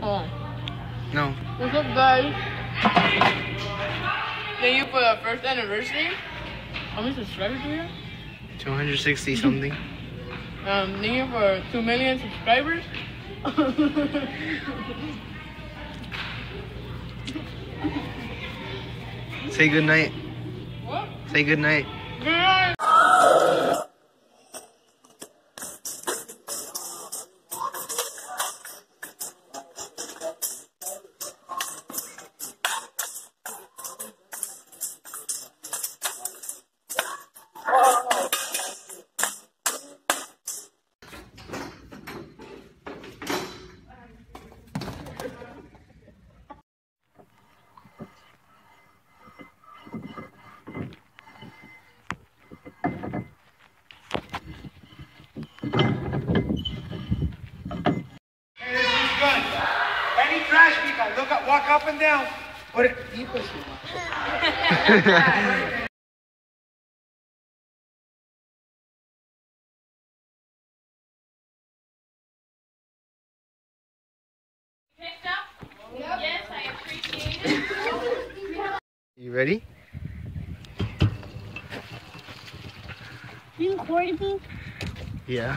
Oh. No. What's up, guys? Thank you for the first anniversary. How many subscribers do we have? 260 something. Um, thank you for 2 million subscribers. Say good night. what? Say good night. Good night. Trash people, look up, walk up and down. Put it, keep us. Picked up? Yes, I appreciate it. You ready? You recording me? Yeah.